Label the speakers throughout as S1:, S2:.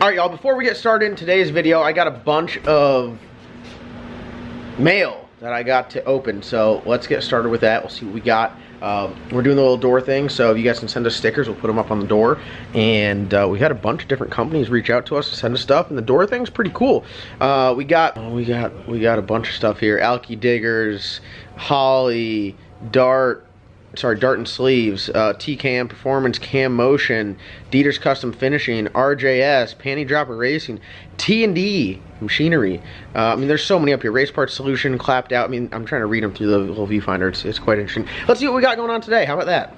S1: All right, y'all, before we get started in today's video, I got a bunch of mail that I got to open. So let's get started with that. We'll see what we got. Um, we're doing the little door thing, so if you guys can send us stickers, we'll put them up on the door. And uh, we had a bunch of different companies reach out to us to send us stuff, and the door thing's pretty cool. Uh, we got oh, we got we got a bunch of stuff here: Alki Diggers, Holley, Dart, sorry, Dart and Sleeves, uh, Performance, Cam Motion, Deter's Custom Finishing, RJS, Panty Dropper Racing, T&D Machinery. Uh, I mean, there's so many up here. Race Parts Solution, Clapped Out. I mean, I'm trying to read them through the little viewfinder. It's, it's quite interesting. Let's see what we got going on today. How about that?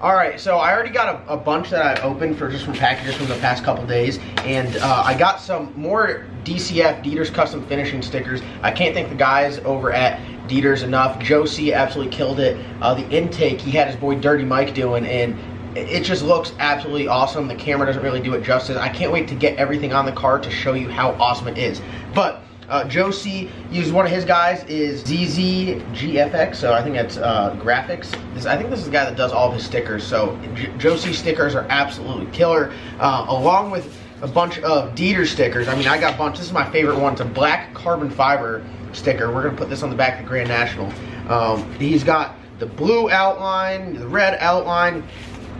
S1: All right, so I already got a, a, bunch that I opened for just from packages from the past couple days, and uh, I got some more DCF Deter's Custom Finishing stickers. I can't thank the guys over at Deter's enough. Josie absolutely killed it. Uh, the intake he had his boy Dirty Mike doing, and it just looks absolutely awesome. The camera doesn't really do it justice. I can't wait to get everything on the car to show you how awesome it is. But uh, C used one of his guys is ZZGFX, so I think that's uh, graphics. This, I think this is the guy that does all of his stickers. So J C stickers are absolutely killer, uh, along with a bunch of Dieter stickers. I mean, I got a bunch. This is my favorite one. It's a black carbon fiber sticker. We're gonna put this on the back of the Grand National. Um, he's got the blue outline, the red outline,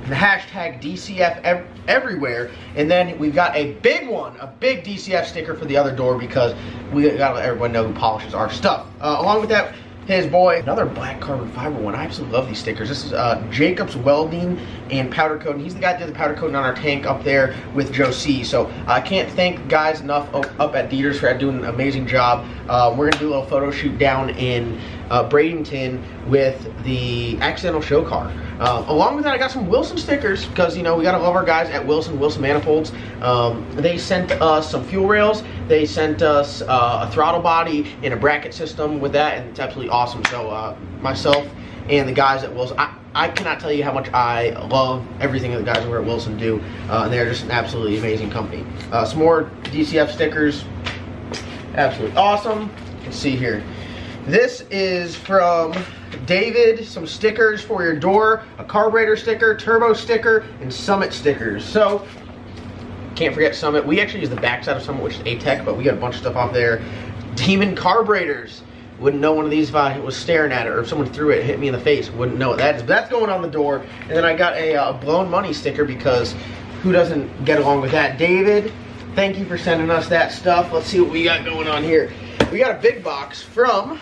S1: the hashtag DCF ev everywhere. And then we've got a big one, a big DCF sticker for the other door because we gotta let everyone know who polishes our stuff. Uh, along with that, his boy, another black carbon fiber one. I absolutely love these stickers. This is uh, Jacobs Welding and powder coating. He's the guy that did the powder coating on our tank up there with Joe C. So I can't thank guys enough up at Deter's for doing an amazing job. Uh, we're gonna do a little photo shoot down in uh, Bradenton with the accidental show car. Uh, along with that, I got some Wilson stickers because, you know, we got to love our guys at Wilson, Wilson Manifolds. Um, they sent us some fuel rails. They sent us uh, a throttle body and a bracket system with that, and it's absolutely awesome. So uh, myself and the guys at Wilson, I, I cannot tell you how much I love everything that the guys over at Wilson do, uh, and they're just an absolutely amazing company. Uh, some more DCF stickers, absolutely awesome. Let's see here. This is from David, some stickers for your door, a carburetor sticker, turbo sticker, and Summit stickers. So, can't forget Summit. We actually use the backside of Summit, which is A-Tech, but we got a bunch of stuff off there. Demon carburetors. Wouldn't know one of these if I was staring at it, or if someone threw it hit me in the face. Wouldn't know what that is. That's going on the door. And then I got a uh, blown money sticker because who doesn't get along with that? David, thank you for sending us that stuff. Let's see what we got going on here. We got a big box from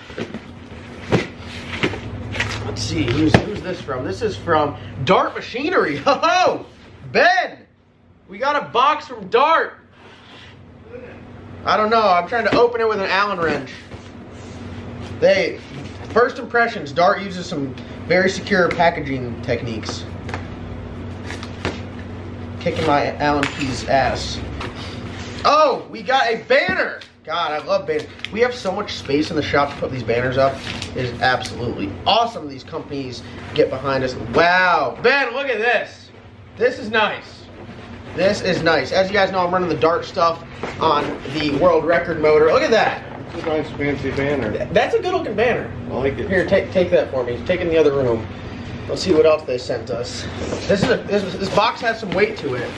S1: Let's see, who's, who's this from? This is from Dart Machinery. Ho ho Ben! We got a box from Dart. I don't know. I'm trying to open it with an Allen wrench. They, first impressions, Dart uses some very secure packaging techniques. Kicking my Allen key's ass. Oh, we got a banner. God, I love banners. We have so much space in the shop to put these banners up. It is absolutely awesome these companies get behind us. Wow. Ben, look at this. This is nice. This is nice. As you guys know, I'm running the Dart stuff on the world record motor. Look at that.
S2: It's a nice fancy banner.
S1: That's a good looking banner.
S2: I like it.
S1: Here, take take that for me. Take it in the other room. Let's see what else they sent us. This is a, this, this box has some weight to it.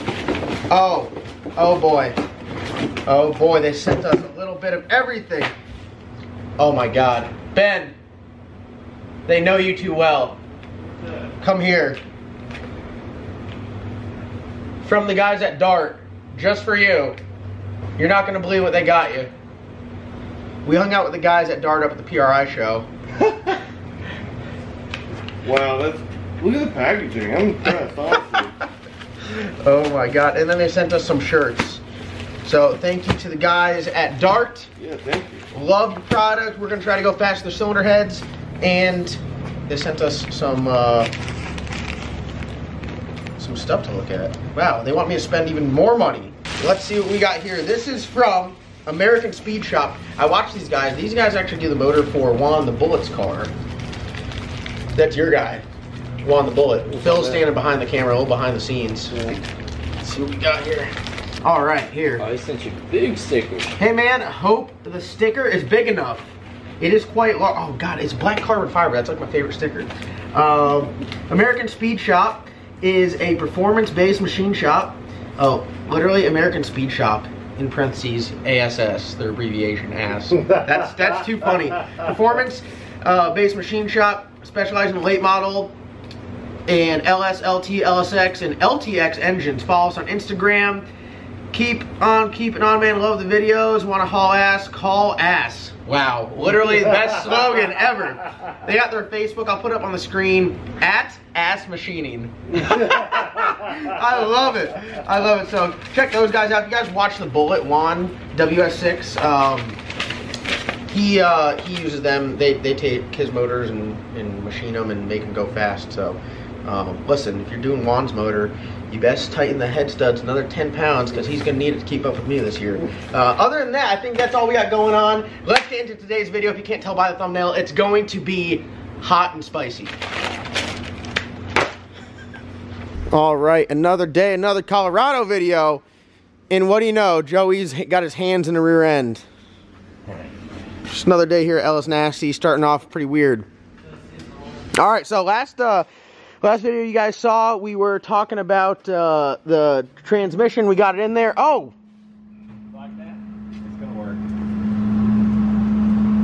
S1: Oh, oh boy. Oh boy, they sent us a little bit of everything. Oh my God. Ben, they know you too well. Come here. From the guys at Dart, just for you. You're not going to believe what they got you. We hung out with the guys at Dart up at the PRI show.
S2: wow, that's look at the packaging. I'm impressed,
S1: oh my god! And then they sent us some shirts. So thank you to the guys at Dart.
S2: Yeah, thank you.
S1: Love the product. We're gonna try to go faster the cylinder heads. And they sent us some uh, some stuff to look at. Wow, they want me to spend even more money. Let's see what we got here. This is from American Speed Shop. I watch these guys. These guys actually do the motor for Juan the Bullet's car. That's your guy, Juan the Bullet. Phil's standing behind the camera, a little behind the scenes. Yeah. Let's see what we got here. All right, here.
S3: Oh, I sent you big stickers.
S1: Hey man, hope the sticker is big enough. It is quite large. Oh god, it's black carbon fiber. That's like my favorite sticker. Um, American Speed Shop is a performance-based machine shop. Oh, literally American Speed Shop in parentheses ASS, their abbreviation ASS. That's that's too funny. Performance uh, based machine shop, specializing in late model and LS, LT, LSX, and LTX engines. Follow us on Instagram. Keep on keeping on, man. Love the videos. Want to haul ass? Call ass. Wow, literally the best slogan ever. They got their Facebook. I'll put up on the screen at Ass Machining. I love it. I love it. So check those guys out. If you guys watch the Bullet One WS6, um, he uh, he uses them. They they take his motors and, and machine them and make them go fast. So um, listen, if you're doing Juan's motor, you best tighten the head studs another 10 pounds because he's going to need it to keep up with me this year. Uh, other than that, I think that's all we got going on. Let's get into today's video. If you can't tell by the thumbnail, it's going to be hot and spicy. All right, another day, another Colorado video. And what do you know? Joey's got his hands in the rear end. Just another day here at LS Nasty, starting off pretty weird. All right, so last uh, last video you guys saw, we were talking about uh, the transmission. We got it in there. Oh,
S3: Like that? It's gonna work.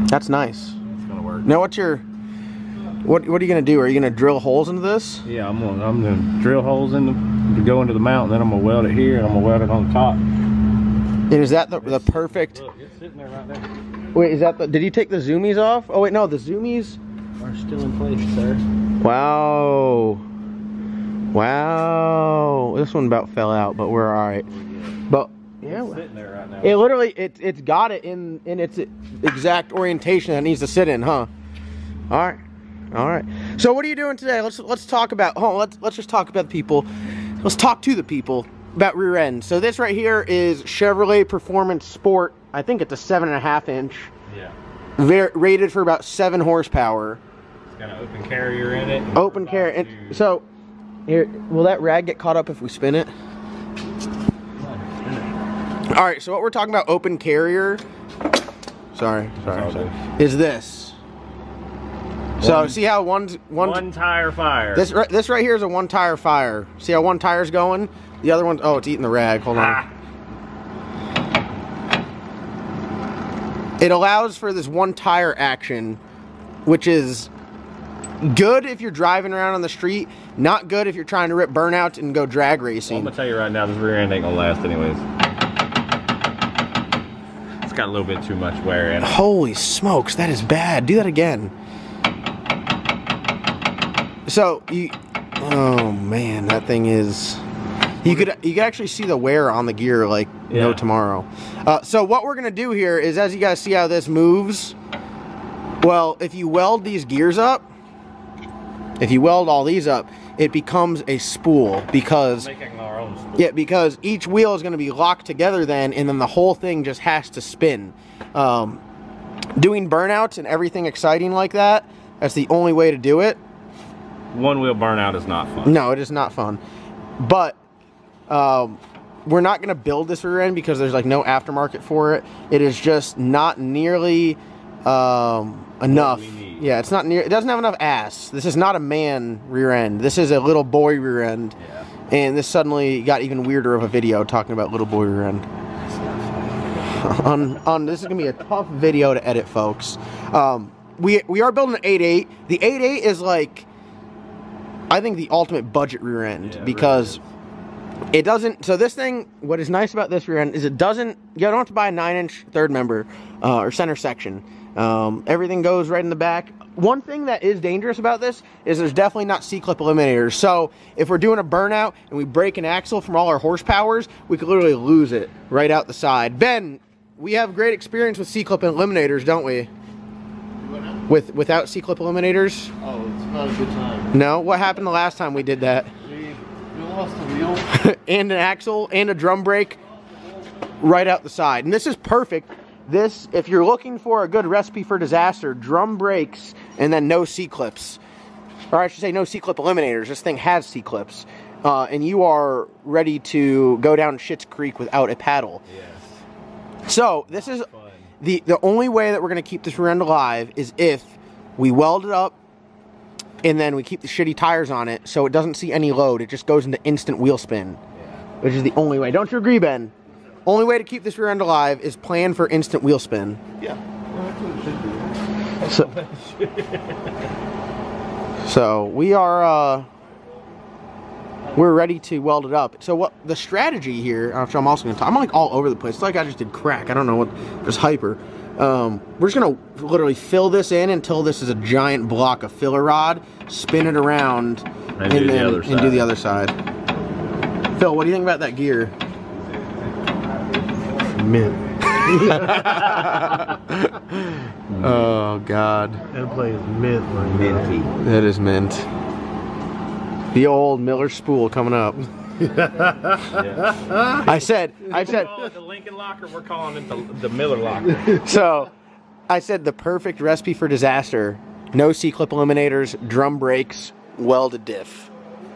S1: that's nice.
S3: It's gonna work.
S1: Now, what's your what? What are you gonna do? Are you gonna drill holes into this?
S3: Yeah, I'm gonna I'm gonna drill holes in the to go into the mount, and then I'm gonna weld it here and I'm gonna weld it on the top.
S1: And is that the, the perfect?
S3: Look, it's sitting there right there.
S1: Wait, is that the? Did you take the zoomies off? Oh wait, no, the zoomies.
S3: Are still in place, sir.
S1: Wow. Wow. This one about fell out, but we're all right. But yeah,
S3: It's sitting there right now.
S1: it literally it it's got it in in its exact orientation that it needs to sit in, huh? All right. All right. So what are you doing today? Let's let's talk about. Hold on, let's let's just talk about the people. Let's talk to the people about rear end. So this right here is Chevrolet Performance Sport. I think it's a seven and a half inch,
S3: yeah.
S1: ver- rated for about seven horsepower.
S3: Got an open carrier in it.
S1: Open carrier. And so here, will that rag get caught up if we spin it? All right. So what we're talking about, open carrier. Sorry, sorry, sorry. Is this? So
S3: One-
S1: see how one's one,
S3: One tire fire.
S1: this right this right here is a one tire fire. See how one tire's going? The other one oh it's eating the rag. Hold on.
S3: Ah,
S1: It allows for this one tire action, which is good if you're driving around on the street, not good if you're trying to rip burnout and go drag
S3: well, I'm gonna tell you right now, this rear end ain't gonna last anyways. It's got a little bit too much wear in it.
S1: Holy smokes, that is bad. Do that again. So you, oh man, that thing is. You could you could actually see the wear on the gear like no tomorrow. Uh, so what we're gonna do here is, as you guys see how this moves. Well, if you weld these gears up, if you weld all these up, it becomes a spool because
S3: Making our own spool.
S1: yeah, because each wheel is going to be locked together then, and then the whole thing just has to spin. Um, doing burnouts and everything exciting like that, that's the only way to do it.
S3: One wheel burnout is not fun.
S1: No, it is not fun. But um, we're not going to build this rear end because there's like no aftermarket for it. It is just not nearly um, enough. Yeah, it's not near. It doesn't have enough ass. This is not a man rear end. This is a little boy rear end.
S3: Yeah.
S1: And this suddenly got even weirder of a video talking about little boy rear end. on on this is gonna be a tough video to edit, folks. Um, we we are building an 8.8. The 8.8 is like, I think the ultimate budget rear end
S3: Yeah, it really
S1: because it doesn't. So this thing, what is nice about this rear end is it doesn't. You don't have to buy a nine inch third member uh, or center section. Um, everything goes right in the back. One thing that is dangerous about this is there's definitely not C-clip eliminators. So if we're doing a burnout and we break an axle from all our horsepowers, we could literally lose it right out the side. Ben, we have great experience with C-clip eliminators, don't we? With without C-clip eliminators?
S2: Oh, it's not a good time.
S1: No. What happened the last time we did that?
S2: We, we wheel.
S1: and an axle and a drum brake right out the side. And this is perfect. This, if you're looking for a good recipe for disaster, drum brakes and then no C clips. Or I should say, no C clip eliminators. This thing has C clips. Uh, and you are ready to go down Schitt's Creek without a paddle.
S3: Yes.
S1: So, this is
S3: Fun.
S1: the, the only way that we're going to keep this rear end alive is if we weld it up and then we keep the shitty tires on it so it doesn't see any load. It just goes into instant wheel spin. which is the only way. Don't you agree, Ben? Only way to keep this rear end alive is plan for instant wheel spin.
S2: Yeah. Well, that's what it should be.
S1: So, so we are uh, we're ready to weld it up. So what the strategy here? Which I'm also gonna talk. I'm like all over the place. It's like I just did crack. I don't know what just hyper. Um, we're just gonna literally fill this in until this is a giant block of filler rod. Spin it around
S3: And do the
S1: then
S3: other
S1: and do the
S3: side.
S1: other side. Phil, what do you think about that gear?
S4: Mint.
S1: Oh God.
S4: That play is mint right now.
S1: That is mint. The old Miller spool coming up. I said, I said,
S3: the Lincoln Locker. We're calling it the, the Miller Locker.
S1: so I said the perfect recipe for disaster. No C-clip eliminators, drum brakes, welded diff.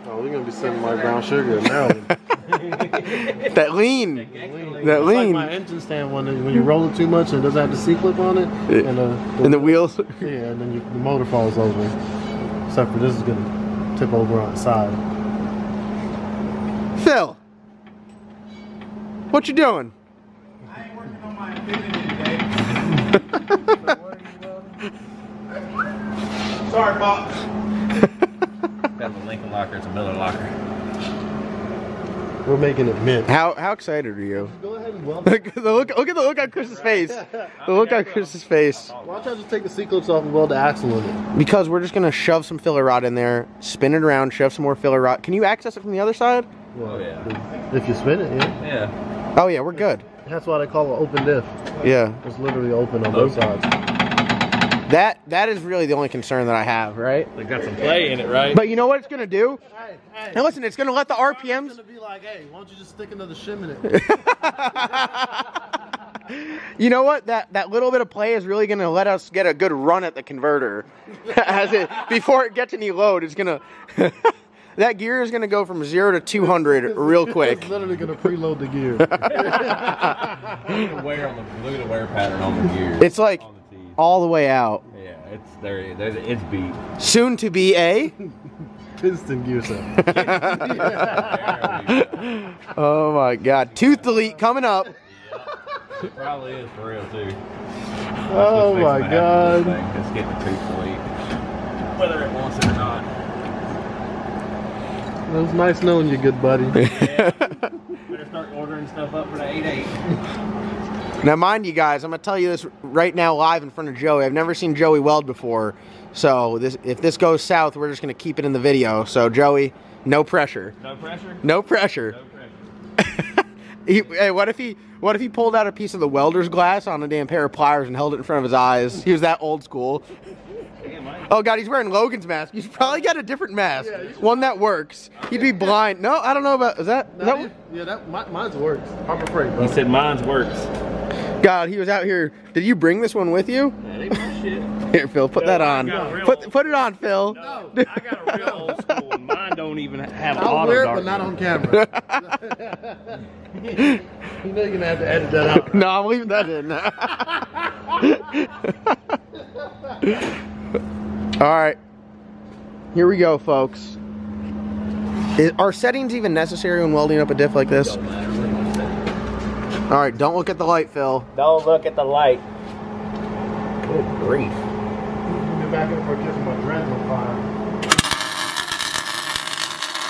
S4: Oh, we're gonna be sending my brown sugar in Maryland.
S1: That lean. That
S4: lean. like
S1: lean.
S4: my engine stand when, when you roll it too much and it doesn't have the C-clip on it, and, uh,
S1: And the wheels.
S4: yeah, and then you, the motor falls over. Except for this is gonna tip over on the side.
S1: Phil. What you doing?
S2: Sorry, Pop.
S3: Instead of a Lincoln Locker, it's a Miller Locker.
S4: We're making it mint.
S1: How how excited are you?
S4: Go ahead and weld.
S1: Look, the look, look at the look on Chris's face. The look on Chris's face.
S4: Why don't I just take the C-clips off and weld the axle in it?
S1: Because we're just gonna shove some filler rod in there, spin it around, shove some more filler rod. Can you access it from the other side?
S4: Well,
S3: Oh, yeah.
S4: If you spin it, yeah.
S3: Yeah.
S1: Oh yeah, we're good.
S4: That's why they call it open diff.
S1: Yeah.
S4: It's literally open on both sides.
S1: That that is really the only concern that I have, right?
S3: They got some play in it, right?
S1: But you know what it's gonna do?
S4: Hey, hey.
S1: Now listen, it's gonna let the
S4: It's
S1: RPMs.
S4: gonna be like, hey, why don't you just stick another shim in it?
S1: you know what? That that little bit of play is really gonna let us get a good run at the converter. As it before it gets any load, it's gonna that gear is gonna go from zero to two hundred real quick.
S4: It's literally gonna preload the gear.
S3: Look at the wear on the look at the wear pattern on the gears.
S1: It's like
S3: the
S1: all the way out.
S3: Yeah, it's there. There's it's beat.
S1: Soon to be a.
S4: Piston gear set.
S1: Oh my God! Tooth delete coming up.
S3: It probably is for real too.
S4: Oh my god.
S3: It's getting get tooth delete. Whether it wants it or not.
S4: It was nice knowing you, good buddy.
S3: Better start ordering stuff up for the 8-8.
S1: Now, mind you guys, I'm gonna tell you this right now, live in front of Joey. I've never seen Joey weld before, so this if this goes south, we're just gonna keep it in the video. So, Joey, no pressure,
S3: No pressure?
S1: no pressure.
S3: No pressure.
S1: He, hey, what if he what if he pulled out a piece of the welder's glass on a damn pair of pliers and held it in front of his eyes? He was that old school. Oh God, he's wearing Logan's mask. He's probably got a different mask, one that works. He'd be blind. No, I don't know about. Is that? Is that
S4: yeah, that mi- mine's works. Harbor Freight, bro.
S3: He said mine's works.
S1: God, he was out here. Did you bring this one with you?
S3: That ain't shit.
S1: Here, Phil, put
S3: No,
S1: that on.
S3: got a real
S1: Put put it on, Phil.
S3: No, I got a real old school and mine don't even have
S4: I'll
S3: auto
S4: wear it, but not on camera. you know you're gonna have to edit that out.
S1: No, I'm leaving that in. All right. Here we go, folks. Is, are settings even necessary when welding up a diff like this? All right, don't look at the light, Phil.
S3: Don't look at the light. Good grief.
S4: Get back in for kissing my dreads on fire.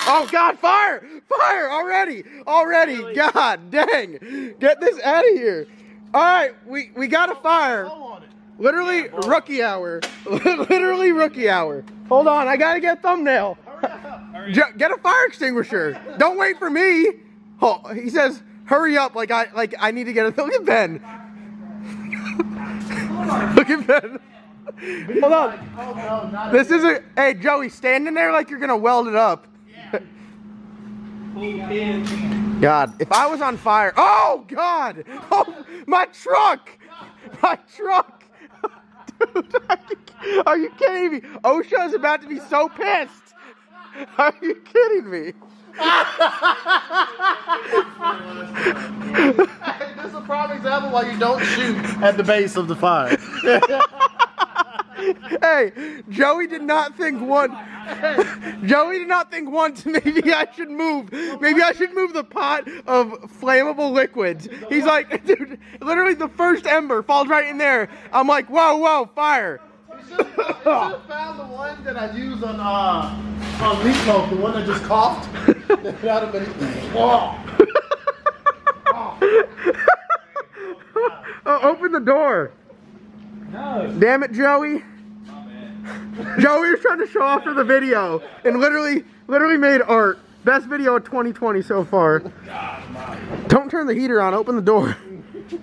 S1: Oh God, fire! Fire already! Already! God dang! Get this out of here! All right, we we got a fire. Literally rookie hour. Literally rookie hour. Hold on, I gotta get a thumbnail. Get a fire extinguisher. Don't wait for me. Oh, he says, "Hurry up!" Like I like I need to get a. Look at Ben. Look at Ben. Hold on.
S4: Oh
S1: This is a. Hey Joey, stand in there like you're gonna weld it up. God, if I was on fire. Oh God! Oh, my truck! My truck! Dude, are you, are you kidding me? OSHA is about to be so pissed. Are you kidding me?
S4: This is a prime example why you don't shoot at the base of the fire.
S1: Hey, Joey did not think one. Joey did not think once maybe I should move. Maybe I should move the pot of flammable liquids. He's like, dude, literally the first ember falls right in there. I'm like, whoa, whoa, fire.
S4: You should have found the one that I used on uh on Meatloaf, the one that just coughed. that would have been. Whoa.
S1: Oh, open the door.
S3: No.
S1: Damn it, Joey. Joey was trying to show off for the video and literally, literally made art. Best video of 2020 so far. Don't turn the heater on. Open the door.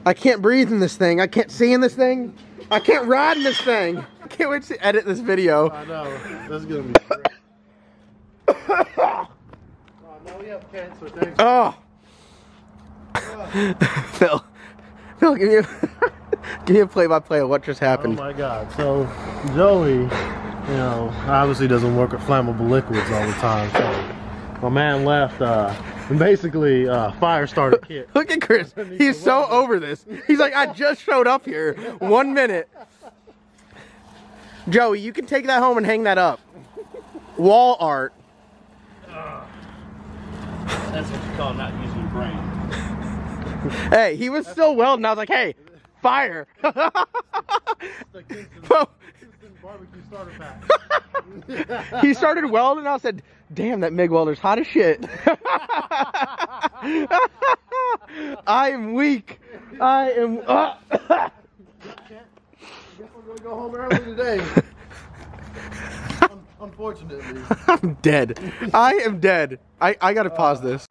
S1: I can't breathe in this thing. I can't see in this thing. I can't ride in this thing. I can't wait to edit this video.
S4: I know. That's gonna be great. oh, no, we have cancer. Thanks.
S1: Oh. Phil. Phil, give me a, give me a play-by-play of what just happened.
S4: Oh
S1: happened.
S4: my God. So Joey, you know, obviously doesn't work with flammable liquids all the time. So my man left uh and basically uh fire starter kit.
S1: Look at Chris. He's so over this. He's like, I just showed up here. One minute. Joey, you can take that home and hang that up. Wall art.
S3: That's what you call not using your brain.
S1: Hey, he was still welding. I was like, hey, fire. Bro,
S4: Kingsford barbecue starter pack.
S1: he started welding. I said, damn, that MIG welder's hot as shit. I am weak. I am. uh,
S4: Guess we're gonna go home early today. Unfortunately.
S1: I'm dead. I am dead. I, I gotta pause this.